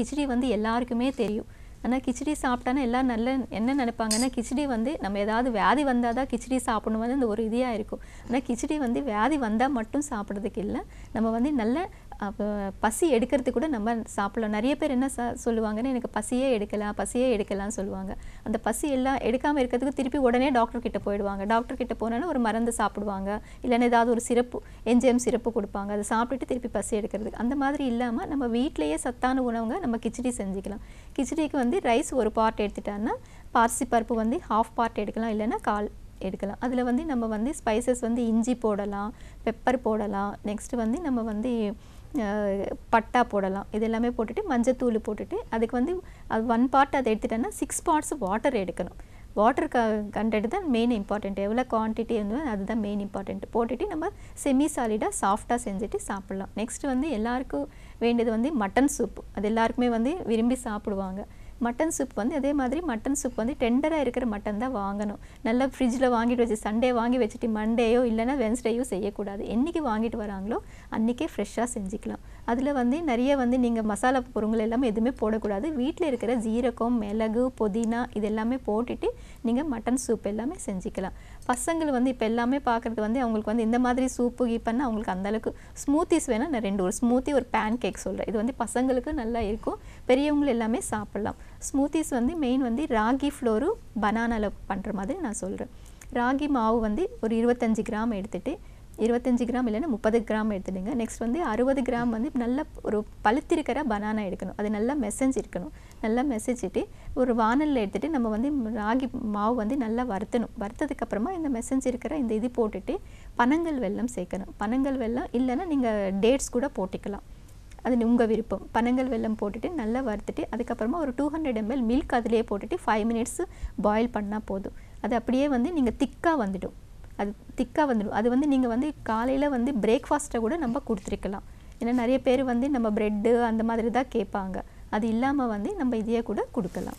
கிச்சடி வந்து எல்லாருக்குமே தெரியும். ஆனால் கிச்சடி சாப்பிட்டானா எல்லாம் நல்ல என்ன நினைப்பாங்கன்னா கிச்சடி வந்து நம்ம ஏதாவது வியாதி வந்தால் தான் கிச்சடி சாப்பிடணும் வந்து இந்த ஒரு இதாக இருக்கும். ஆனால் கிச்சடி வந்து வியாதி வந்தால் மட்டும் சாப்பிட்றதுக்கு இல்லை. நம்ம வந்து நல்ல அப்போ பசி எடுக்கிறதுக்கு கூட நம்ம சாப்பிடலாம். நிறைய பேர் என்ன சா சொல்லுவாங்கன்னா எனக்கு பசியே எடுக்கலாம் பசியே எடுக்கலாம்னு சொல்லுவாங்க. அந்த பசி எல்லாம் எடுக்காமல் இருக்கிறதுக்கு திருப்பி உடனே டாக்டர் கிட்ட போயிடுவாங்க. டாக்டர் கிட்ட போனோன்னா ஒரு மருந்து சாப்பிடுவாங்க. இல்லைன்னா ஏதாவது ஒரு சிறப்பு என்ஜிஎம் சிறப்பு கொடுப்பாங்க. அதை சாப்பிட்டுட்டு திருப்பி பசி எடுக்கிறதுக்கு. அந்த மாதிரி இல்லாமல் நம்ம வீட்டிலேயே சத்தான உணவுங்க நம்ம கிச்சடி செஞ்சுக்கலாம். கிச்சடிக்கு வந்து ரைஸ் ஒரு பார்ட் எடுத்துட்டான்னா பாசி பருப்பு வந்து ஹாஃப் பார்ட் எடுக்கலாம். இல்லைன்னா கால் எடுக்கலாம். அதில் வந்து நம்ம வந்து ஸ்பைசஸ் வந்து இஞ்சி போடலாம் பெப்பர் போடலாம். நெக்ஸ்ட்டு வந்து நம்ம வந்து பட்டா போடலாம். இது எல்லாமே போட்டுட்டு மஞ்சத்தூள் போட்டுட்டு அதுக்கு வந்து அது ஒன் பார்ட் அதை எடுத்துட்டோன்னா சிக்ஸ் பார்ட்ஸ் வாட்டர் எடுக்கணும். வாட்டர் க கண்டென்ட் தான் மெயின் இம்பார்ட்டண்ட் எவ்வளோ குவான்டிட்டி இருந்தோ அதுதான் மெயின் இம்பார்ட்டண்ட் போட்டுட்டு நம்ம செமி சாலிடாக சாஃப்டாக செஞ்சுட்டு சாப்பிட்லாம். நெக்ஸ்ட் வந்து எல்லாருக்கும் வேண்டியது வந்து மட்டன் சூப் அது எல்லாருக்குமே வந்து விரும்பி சாப்பிடுவாங்க. மட்டன் சூப் வந்து அதே மாதிரி மட்டன் சூப் வந்து டெண்டராக இருக்கிற மட்டன் தான் வாங்கணும். நல்லா ஃப்ரிட்ஜில் வாங்கிட்டு வச்சு சண்டே வாங்கி வச்சுட்டு மண்டேயோ இல்லைன்னா வென்ஸ்டேயோ செய்யக்கூடாது. என்றைக்கு வாங்கிட்டு வராங்களோ அன்றைக்கே ஃப்ரெஷ்ஷாக செஞ்சுக்கலாம். அதில் வந்து நிறைய வந்து நீங்கள் மசாலா பொருட்கள் எல்லாமே எதுவுமே போடக்கூடாது. வீட்டில் இருக்கிற ஜீரகம் மிளகு புதினா இது எல்லாமே போட்டுட்டு நீங்கள் மட்டன் சூப் எல்லாமே செஞ்சுக்கலாம். பசங்கள் வந்து இப்போ எல்லாமே பார்க்குறது வந்து அவங்களுக்கு வந்து இந்த மாதிரி சூப்பு கீப்பன்னா அவங்களுக்கு அந்தளவுக்கு ஸ்மூத்திஸ் வேணால் நான் ரெண்டு ஒரு ஸ்மூத்தி ஒரு பேன் கேக் சொல்கிறேன் இது வந்து பசங்களுக்கு நல்லா இருக்கும். பெரியவங்க எல்லாமே சாப்பிட்லாம். ஸ்மூத்திஸ் வந்து மெயின் வந்து ராகி ஃப்ளோரும் பனானாவில் பண்ணுற மாதிரி நான் சொல்கிறேன் ராகி மாவு வந்து ஒரு இருபத்தஞ்சி கிராம் எடுத்துகிட்டு இருபத்தஞ்சி கிராம் இல்லைன்னா முப்பது கிராம் எடுத்துடுங்க. நெக்ஸ்ட் வந்து அறுபது கிராம் வந்து நல்லா ஒரு பழுத்திருக்கிற பனானா எடுக்கணும். அது நல்லா மெசஞ்சு இருக்கணும் நல்லா மெசஞ்சிட்டு ஒரு வானலில் எடுத்துகிட்டு நம்ம வந்து ராகி மாவு வந்து நல்லா வறுத்தணும். வறுத்ததுக்கப்புறமா இந்த மெசஞ்சு இருக்கிற இந்த இது போட்டுட்டு பனங்கள் வெல்லம் சேர்க்கணும். பனங்கள் வெல்லம் இல்லைன்னா நீங்கள் டேட்ஸ் கூட போட்டுக்கலாம். அது உங்கள் விருப்பம். பனங்கள் வெல்லம் போட்டுட்டு நல்லா வறுத்துட்டு அதுக்கப்புறமா ஒரு டூ ஹண்ட்ரட் எம்எல் மில்க் அதிலே போட்டுட்டு ஃபைவ் மினிட்ஸ் பாயில் பண்ணால் போதும். அது அப்படியே வந்து நீங்கள் திக்காக வந்துடும். அது திக்காக வந்துடும். அது வந்து நீங்கள் வந்து காலையில் வந்து பிரேக்ஃபாஸ்ட்டை கூட நம்ம கொடுத்துருக்கலாம். ஏன்னா நிறைய பேர் வந்து நம்ம ப்ரெட்டு அந்த மாதிரி தான் கேட்பாங்க. அது இல்லாமல் வந்து நம்ம இதையே கூட கொடுக்கலாம்.